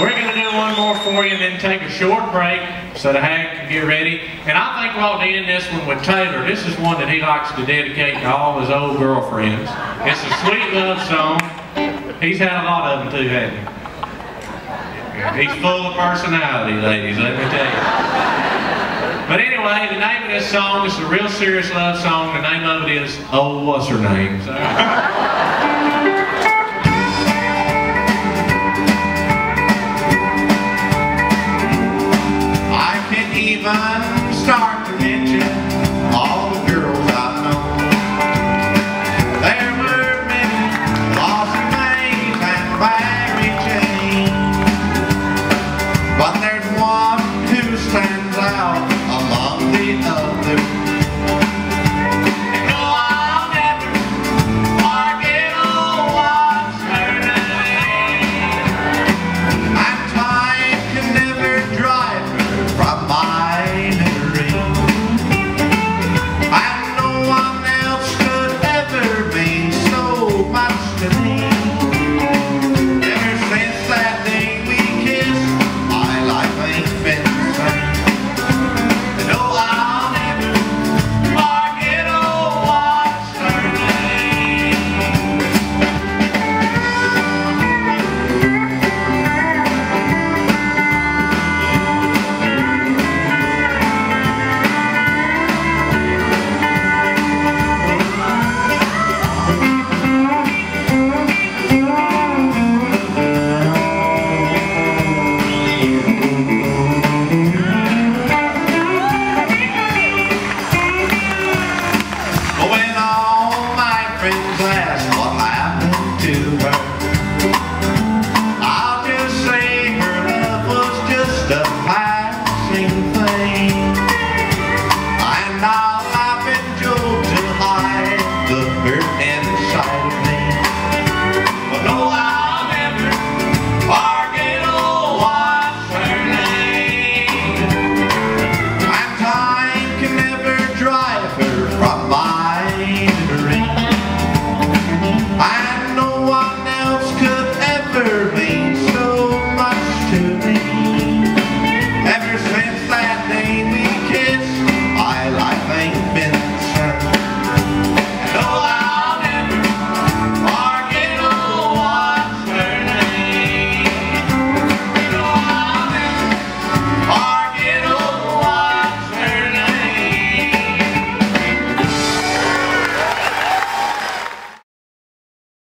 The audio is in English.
We're going to do one more for you and then take a short break so the hag can get ready. And I think we ought to end this one with Taylor. This is one that he likes to dedicate to all his old girlfriends. It's a sweet love song. He's had a lot of them too, hasn't he? He's full of personality, ladies, let me tell you. But anyway, the name of this song is a real serious love song. The name of it is Oh, What's Her Name? So, now. past what happened to